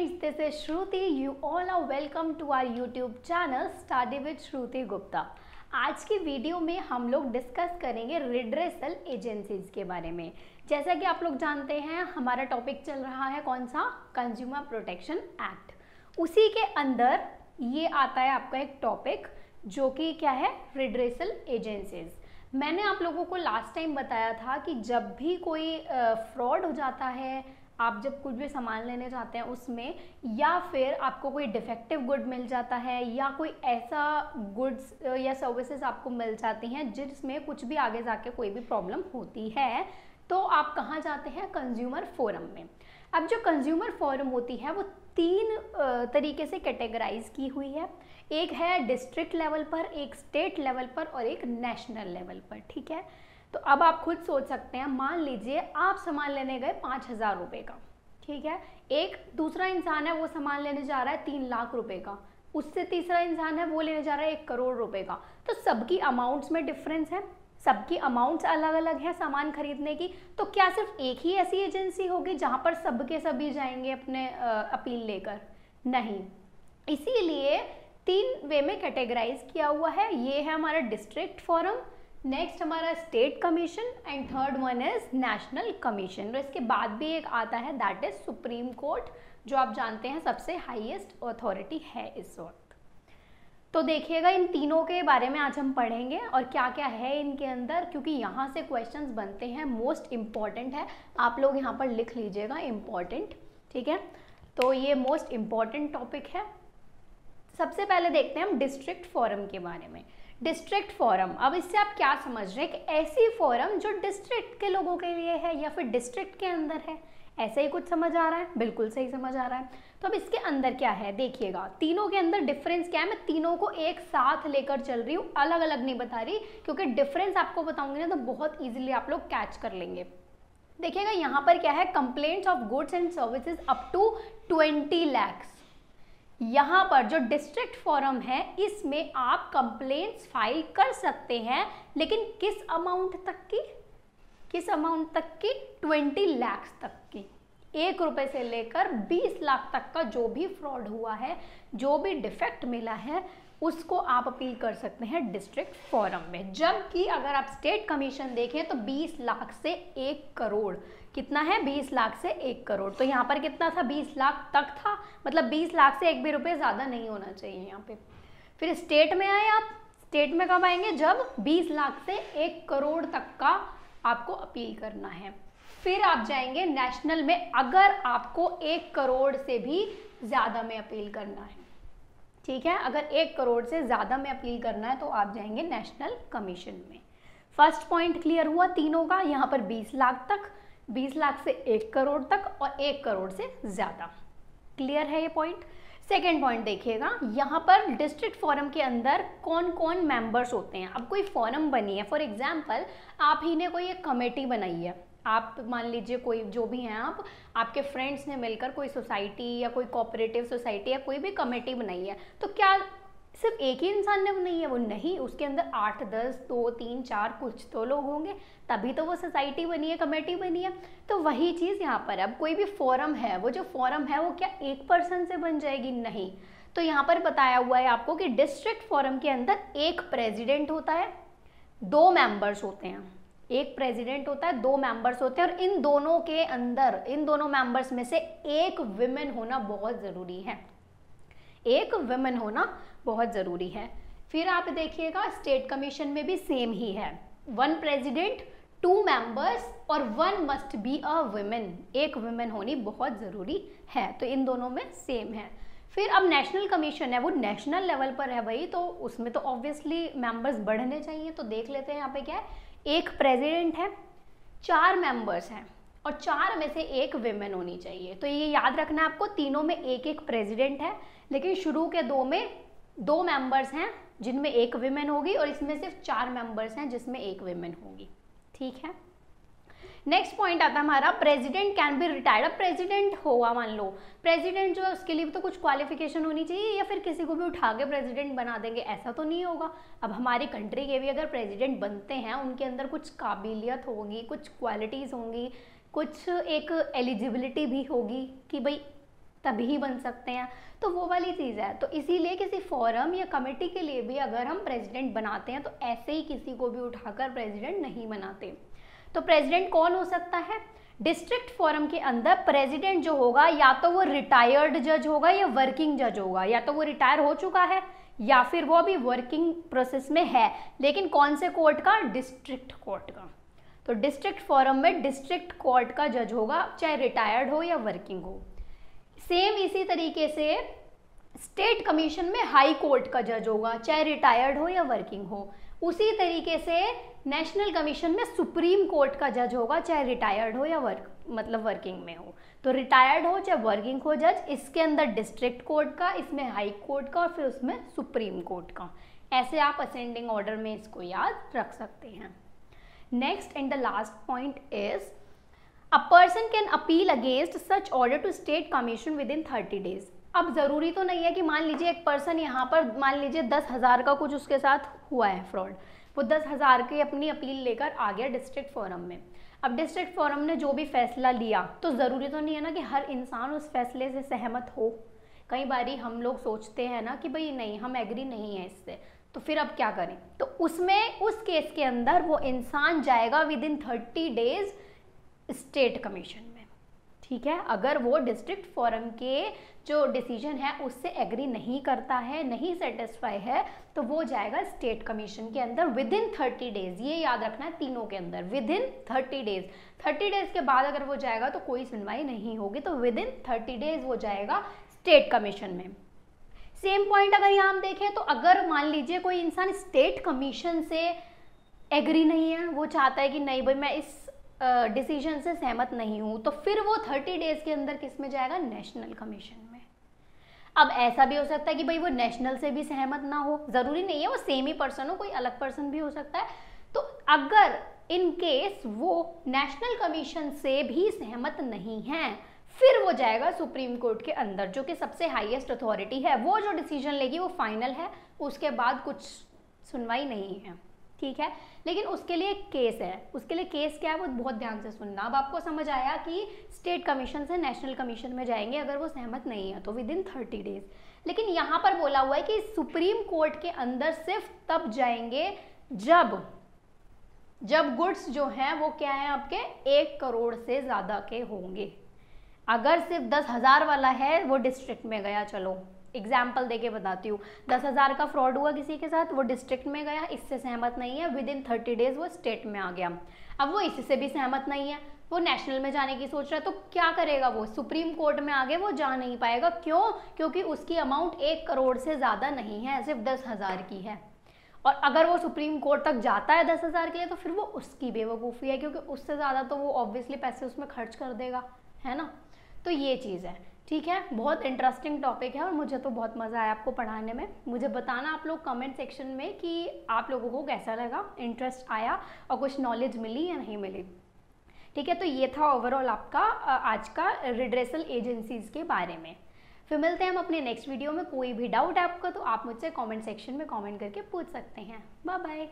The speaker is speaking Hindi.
friends, this is Shruti. You all are welcome to our YouTube channel Study with Shruti Gupta. आज की वीडियो में हम लोग डिस्कस करेंगे रिड्रेसल एजेंसीज के बारे में। जैसा कि आप लोग जानते हैं हमारा टॉपिक चल रहा है कौन सा? कंज्यूमर प्रोटेक्शन एक्ट उसी के अंदर ये आता है आपका एक टॉपिक जो कि क्या है? रिड्रेसल एजेंसीज मैंने आप लोगों को लास्ट टाइम बताया था कि जब भी कोई फ्रॉड हो जाता है आप जब कुछ भी सामान लेने जाते हैं उसमें, या फिर आपको कोई डिफेक्टिव गुड मिल जाता है, या कोई ऐसा गुड्स या सर्विसेज़ आपको मिल जाती हैं जिसमें कुछ भी आगे जाके कोई भी प्रॉब्लम होती है तो आप कहाँ जाते हैं? कंज्यूमर फोरम में। अब जो कंज्यूमर फोरम होती है, वो तीन तरीके से कैटेगराइज की हुई है। एक है डिस्ट्रिक्ट लेवल पर, एक स्टेट लेवल पर और एक नेशनल लेवल पर, ठीक है? तो अब आप खुद सोच सकते हैं, मान लीजिए आप सामान लेने गए पाँच हज़ार रुपये का, ठीक है? एक दूसरा इंसान है, वो सामान लेने जा रहा है तीन लाख रुपए का, उससे तीसरा इंसान है, वो लेने जा रहा है एक करोड़ रुपए का। तो सबकी अमाउंट्स में डिफरेंस है, सबकी अमाउंट्स अलग अलग है सामान खरीदने की तो क्या सिर्फ़ एक ही ऐसी एजेंसी होगी जहाँ पर सबके सभी जाएँगे अपने अपील लेकर? नहीं। इसीलिए तीन वे में कैटेगराइज किया हुआ है, ये है हमारा डिस्ट्रिक्ट फोरम नेक्स्ट हमारा state commission and third one is national commission और इसके बाद भी एक आता है दैट इज़ सुप्रीम कोर्ट जो आप जानते हैं सबसे हाईएस्ट अथॉरिटी है इस वक्त। तो देखिएगा इन तीनों के बारे में आज हम पढ़ेंगे और क्या क्या है इनके अंदर, क्योंकि यहाँ से क्वेश्चंस बनते हैं मोस्ट इंपॉर्टेंट है। आप लोग यहाँ पर लिख लीजिएगा इंपॉर्टेंट ठीक है? तो ये मोस्ट इंपॉर्टेंट टॉपिक है। सबसे पहले देखते हैं हम डिस्ट्रिक्ट फॉरम के बारे में। डिस्ट्रिक्ट फोरम अब इससे आप क्या समझ रहे हैं कि ऐसी फोरम जो डिस्ट्रिक्ट के लोगों के लिए है या फिर डिस्ट्रिक्ट के अंदर है? ऐसे ही कुछ समझ आ रहा है? बिल्कुल सही समझ आ रहा है। तो अब इसके अंदर क्या है? देखिएगा, तीनों के अंदर डिफरेंस क्या है? मैं तीनों को एक साथ लेकर चल रही हूँ। अलग अलग नहीं बता रही, क्योंकि डिफरेंस आपको बताऊँगी ना तो बहुत ईजिली आप लोग कैच कर लेंगे। देखिएगा, यहाँ पर क्या है? Complaints of goods and services up to twenty lakhs यहाँ पर जो डिस्ट्रिक्ट फॉरम है, इसमें आप कंप्लेंट्स फ़ाइल कर सकते हैं, लेकिन किस अमाउंट तक की? किस अमाउंट तक की? ट्वेंटी लैक्स तक की। एक रुपए से लेकर बीस लाख तक का जो भी फ्रॉड हुआ है, जो भी डिफेक्ट मिला है उसको आप अपील कर सकते हैं डिस्ट्रिक्ट फोरम में। जबकि अगर आप स्टेट कमीशन देखें तो 20 लाख से एक करोड़। कितना है? 20 लाख से एक करोड़। तो यहाँ पर कितना था? 20 लाख तक था। मतलब 20 लाख से एक भी रुपये ज़्यादा नहीं होना चाहिए यहाँ पे। फिर स्टेट में आए आप। स्टेट में कब आएँगे? जब 20 लाख से एक करोड़ तक का आपको अपील करना है। फिर आप जाएँगे नेशनल में। अगर आपको एक करोड़ से भी ज़्यादा में अपील करना है। ठीक है? अगर एक करोड़ से ज़्यादा में अपील करना है तो आप जाएँगे नेशनल कमीशन में। फ़र्स्ट पॉइंट क्लियर हुआ तीनों का, यहाँ पर 20 लाख तक 20 लाख से एक करोड़ तक और एक करोड़ से ज़्यादा। क्लियर है ये पॉइंट? सेकेंड पॉइंट देखिएगा, यहाँ पर डिस्ट्रिक्ट फॉरम के अंदर कौन कौन मेंबर्स होते हैं? अब कोई फॉरम बनी है, फॉर एग्ज़ाम्पल आप ही ने कोई एक कमेटी बनाई है। आप मान लीजिए कोई, जो भी हैं आप, आपके फ्रेंड्स ने मिलकर कोई सोसाइटी या कोई कोऑपरेटिव सोसाइटी या कोई भी कमेटी बनाई है तो क्या सिर्फ़ एक ही इंसान ने बनाई है? वो नहीं, उसके अंदर आठ, दस, दो, तीन, चार, कुछ तो लोग होंगे, तभी तो वो सोसाइटी बनी है कमेटी बनी है। तो वही चीज़ यहाँ पर अब कोई भी फॉरम है, वो जो फॉरम है, वो क्या एक पर्सन से बन जाएगी? नहीं। तो यहाँ पर बताया हुआ है आपको कि डिस्ट्रिक्ट फॉरम के अंदर एक प्रेसिडेंट होता है, दो मेंबर्स होते हैं। एक प्रेसिडेंट होता है, दो मेंबर्स होते हैं और इन दोनों के अंदर, इन दोनों मेंबर्स में से एक विमेन होना बहुत ज़रूरी है। एक विमेन होना बहुत ज़रूरी है। फिर आप देखिएगा स्टेट कमीशन में भी सेम ही है। वन प्रेसिडेंट टू मेंबर्स और one must be a women एक वुमेन होनी बहुत ज़रूरी है तो इन दोनों में सेम है। फिर अब नेशनल कमीशन है, वो नेशनल लेवल पर है भाई तो उसमें तो ऑब्वियसली मेंबर्स बढ़ने चाहिए तो देख लेते हैं यहाँ पे क्या है। एक प्रेसिडेंट है, चार मेंबर्स हैं और चार में से एक वेमेन होनी चाहिए। तो ये याद रखना आपको, तीनों में एक एक प्रेसिडेंट है, लेकिन शुरू के दो में दो मेंबर्स हैं जिनमें एक विमेन होगी और इसमें सिर्फ़ चार मेंबर्स हैं जिसमें एक वेमेन होगी। ठीक है? नेक्स्ट पॉइंट आता है हमारा प्रेसिडेंट कैन बी रिटायर्ड अब प्रेसिडेंट होगा, मान लो। प्रेसिडेंट जो है, उसके लिए भी तो कुछ क्वालिफिकेशन होनी चाहिए या फिर किसी को भी उठा के प्रेसिडेंट बना देंगे? ऐसा तो नहीं होगा। अब हमारी कंट्री के भी अगर प्रेसिडेंट बनते हैं, उनके अंदर कुछ काबिलियत होगी, कुछ क्वालिटीज़ होंगी, कुछ एक एलिजिबिलिटी भी होगी कि भाई तभी बन सकते हैं। तो वो वाली चीज़ है। तो इसीलिए किसी फॉरम या कमेटी के लिए भी अगर हम प्रेसिडेंट बनाते हैं तो ऐसे ही किसी को भी उठाकर प्रेसिडेंट नहीं बनाते। तो प्रेसिडेंट कौन हो सकता है? डिस्ट्रिक्ट फोरम के अंदर प्रेसिडेंट जो होगा, या तो वो रिटायर्ड जज होगा या वर्किंग जज होगा। या तो वो रिटायर हो चुका है, या फिर वो अभी वर्किंग प्रोसेस में है। लेकिन कौन से कोर्ट का? डिस्ट्रिक्ट कोर्ट का। तो डिस्ट्रिक्ट फोरम में डिस्ट्रिक्ट कोर्ट का जज होगा, चाहे रिटायर्ड हो या वर्किंग हो। सेम इसी तरीके से स्टेट कमीशन में हाई कोर्ट का जज होगा, चाहे रिटायर्ड हो या वर्किंग हो। उसी तरीके से नेशनल कमीशन में सुप्रीम कोर्ट का जज होगा, चाहे रिटायर्ड हो या वर्क मतलब वर्किंग में हो। तो रिटायर्ड हो चाहे वर्किंग हो जज, इसके अंदर डिस्ट्रिक्ट कोर्ट का, इसमें हाई कोर्ट का और फिर उसमें सुप्रीम कोर्ट का। ऐसे आप असेंडिंग ऑर्डर में इसको याद रख सकते हैं। Next and the last point is a person can appeal against such order to state commission within thirty days अब ज़रूरी तो नहीं है कि मान लीजिए एक पर्सन यहाँ पर, मान लीजिए दस हज़ार का कुछ उसके साथ हुआ है फ्रॉड। वो दस हज़ार की अपनी अपील लेकर आ गया डिस्ट्रिक्ट फोरम में। अब डिस्ट्रिक्ट फोरम ने जो भी फैसला लिया तो ज़रूरी तो नहीं है ना कि हर इंसान उस फैसले से सहमत हो। कई बार हम लोग सोचते हैं ना कि भाई नहीं, हम एग्री नहीं है इससे तो फिर अब क्या करें? तो उसमें, उस केस के अंदर वो इंसान जाएगा within thirty days state commission में। ठीक है? अगर वो डिस्ट्रिक्ट फोरम के जो डिसीज़न है, उससे एग्री नहीं करता है, नहीं सेटिस्फाई है तो वो जाएगा स्टेट कमीशन के अंदर विद इन थर्टी डेज़ ये याद रखना है तीनों के अंदर within thirty days thirty days के बाद अगर वो जाएगा तो कोई सुनवाई नहीं होगी तो विद इन थर्टी डेज़ वो जाएगा स्टेट कमीशन में। सेम पॉइंट अगर यहाँ हम देखें तो अगर मान लीजिए कोई इंसान स्टेट कमीशन से एग्री नहीं है, वो चाहता है कि नहीं भाई, मैं इस डिसीज़न से सहमत नहीं हूँ तो फिर वो थर्टी डेज़ के अंदर किसमें जाएगा? नेशनल कमीशन में। अब ऐसा भी हो सकता है कि भाई वो नेशनल से भी सहमत ना हो। ज़रूरी नहीं है, वो सेम ही पर्सन हो, कोई अलग पर्सन भी हो सकता है। तो अगर इन केस वो नेशनल कमीशन से भी सहमत नहीं है, फिर वो जाएगा सुप्रीम कोर्ट के अंदर, जो कि सबसे हाईएस्ट अथॉरिटी है। वो जो डिसीज़न लेगी, वो फाइनल है, उसके बाद कुछ सुनवाई नहीं है। ठीक है? लेकिन उसके लिए केस है। उसके लिए केस क्या है? वो बहुत ध्यान से सुनना। अब आपको समझ आया कि स्टेट कमीशन से नेशनल कमीशन में जाएँगे अगर वो सहमत नहीं है तो विद इन थर्टी डेज़ लेकिन यहाँ पर बोला हुआ है कि सुप्रीम कोर्ट के अंदर सिर्फ़ तब जाएँगे जब जब गुड्स जो हैं वो क्या है आपके? एक करोड़ से ज़्यादा के होंगे। अगर सिर्फ़ दस हज़ार वाला है, वो डिस्ट्रिक्ट में गया, चलो। एग्ज़ाम्पल दे के बताती हूँ। दस हज़ार का फ्रॉड हुआ किसी के साथ, वो डिस्ट्रिक्ट में गया, इससे सहमत नहीं है विद इन थर्टी डेज़ वो स्टेट में आ गया। अब वो इससे भी सहमत नहीं है, वो नेशनल में जाने की सोच रहा है तो क्या करेगा वो? सुप्रीम कोर्ट में आगे वो जा नहीं पाएगा। क्यों? क्योंकि उसकी अमाउंट एक करोड़ से ज़्यादा नहीं है, सिर्फ़ दस हज़ार की है। और अगर वो सुप्रीम कोर्ट तक जाता है दस हज़ार के लिए तो फिर वो उसकी बेवकूफ़ी है, क्योंकि उससे ज़्यादा तो वो ऑब्वियसली पैसे उसमें खर्च कर देगा, है ना? तो ये चीज़ है। ठीक है? बहुत इंटरेस्टिंग टॉपिक है और मुझे तो बहुत मज़ा आया आपको पढ़ाने में। मुझे बताना आप लोग कमेंट सेक्शन में कि आप लोगों को कैसा लगा? इंटरेस्ट आया और कुछ नॉलेज मिली या नहीं मिली? ठीक है तो ये था ओवरऑल आपका आज का रिड्रेसल एजेंसीज के बारे में। फिर मिलते हैं हम अपने नेक्स्ट वीडियो में। कोई भी डाउट है आपका तो आप मुझसे कमेंट सेक्शन में कमेंट करके पूछ सकते हैं। Bye bye